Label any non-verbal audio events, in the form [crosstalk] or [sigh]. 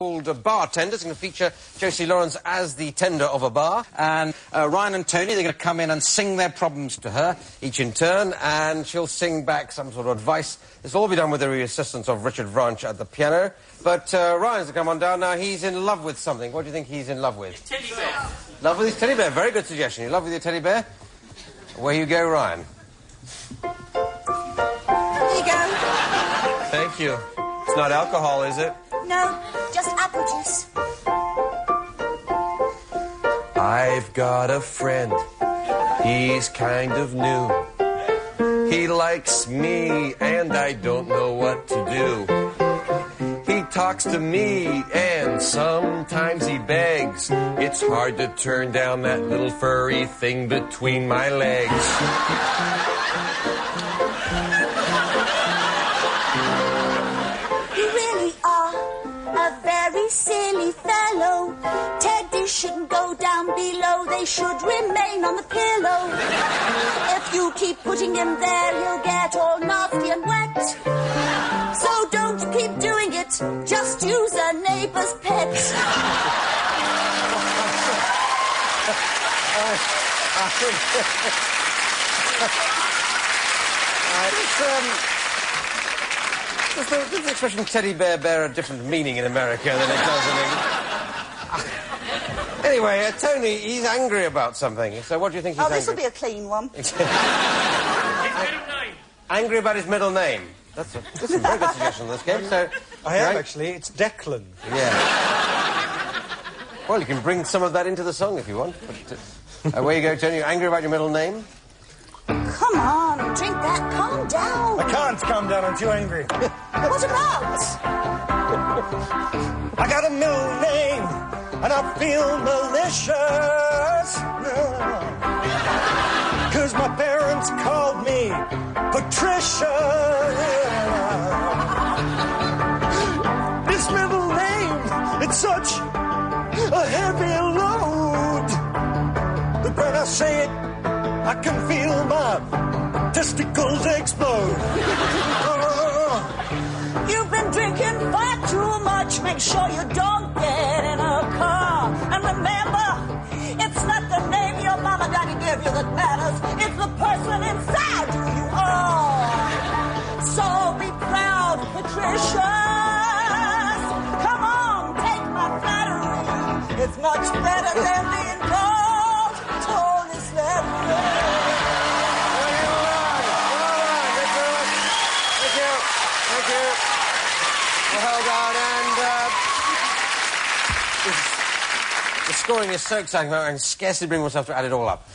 called Bartenders. It's going to feature Josie Lawrence as the tender of a bar. And uh, Ryan and Tony, they're going to come in and sing their problems to her, each in turn, and she'll sing back some sort of advice. This will all be done with the assistance of Richard Vranch at the piano. But uh, Ryan's to come on down now. He's in love with something. What do you think he's in love with? Teddy bear. Love with his teddy bear. Very good suggestion. You love with your teddy bear? Where you go, Ryan. Here you go. Thank you. It's not alcohol, is it? No, just apple juice. I've got a friend. He's kind of new. He likes me, and I don't know what to do. He talks to me, and sometimes he begs. It's hard to turn down that little furry thing between my legs. Should remain on the pillow. If you keep putting him there, he'll get all nasty and wet. So don't keep doing it. Just use a neighbor's pet. Does, um, the expression teddy bear bear a different meaning in America than it does in England? Anyway, uh, Tony, he's angry about something. So what do you think he's Oh, this will angry be a clean one. [laughs] His middle name. Angry about his middle name. That's a, that's a very good suggestion in this game. So, I am, Right? actually. It's Declan. Yeah. Well, you can bring some of that into the song if you want. But, uh, where you go, Tony? You're angry about your middle name? Come on, Calm down. I can't calm down. I'm too angry. [laughs] What about? I got a middle name, and I feel malicious. [laughs] Cause my parents called me Patricia. This middle name, it's such a heavy load. But when I say it, I can feel my testicles explode. [laughs] You've been drinking far too much. Make sure you don't the scoring is so exciting, I can scarcely bring myself to add it all up.